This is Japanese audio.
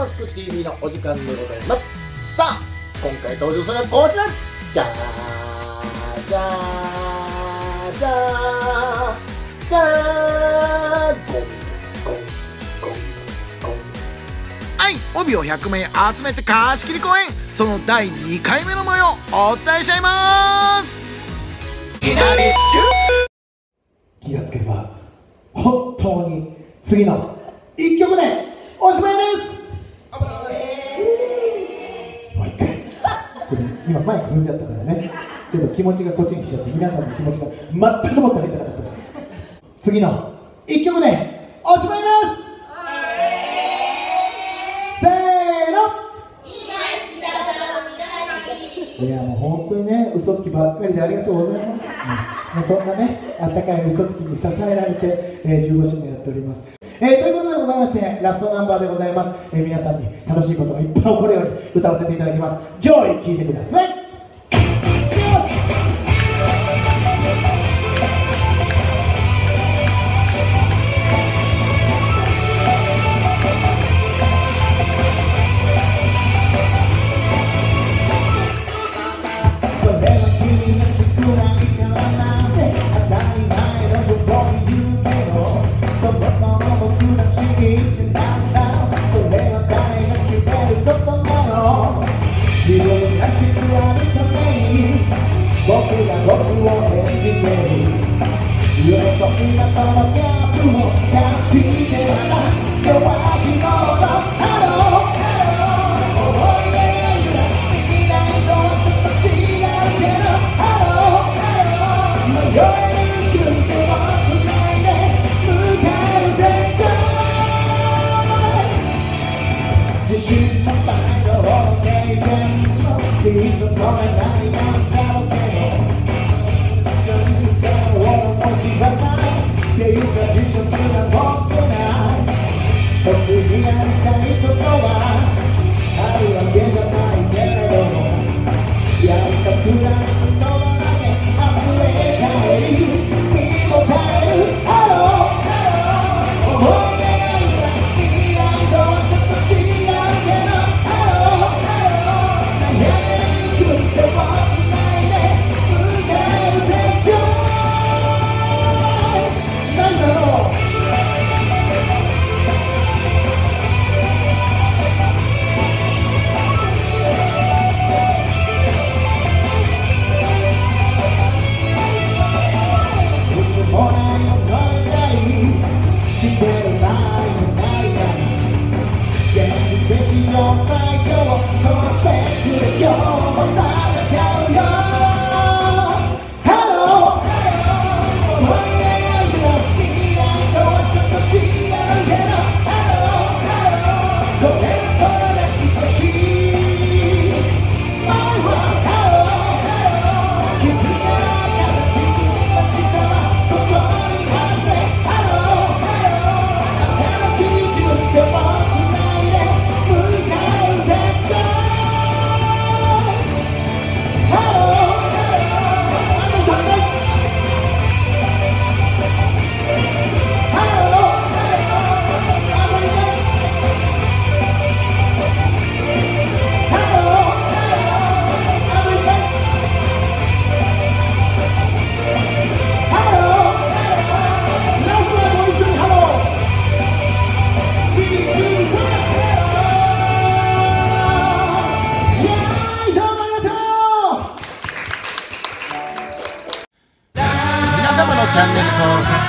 マスク TV のお時間でございます。さあ今回登場するのはこちら。じゃーじゃーじゃーじゃらー。ゴンゴンゴンゴンはい帯を100名集めて貸し切り公演。その第2回目の模様をお伝えしちゃいます。イナリッシュ気がつけば本当に次の1曲でおしまいです。もう一回。ちょっと今マイク踏んじゃったからね。ちょっと気持ちがこっちに来ちゃって皆さんの気持ちが全くもって入ってなかったです。次の1曲でおしまいです。せーの。いやもう本当にね嘘つきばっかりでありがとうございます、うん。まあ、そんなねあったかい嘘つきに支えられて、えー15周年やっております、えーということでございましてラストナンバーでございます、えー皆さんに楽しいことがいっぱい起こるように歌わせていただきます。上位聴いてください僕が僕を演じてる喜びなこのギャップを感じては弱気者ハロー思い描いた未来とちょっと違うけどハロー迷える準備をつないで迎えるデジャー自信の才能経験上きっとそれなりなんだ。皆様